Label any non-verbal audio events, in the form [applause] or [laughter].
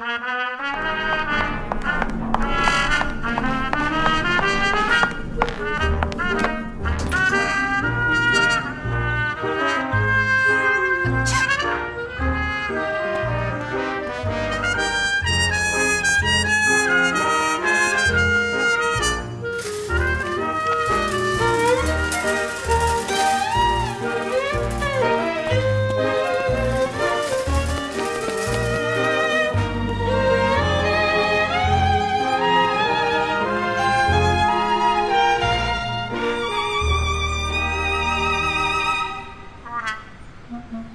You. [laughs] Uh-huh.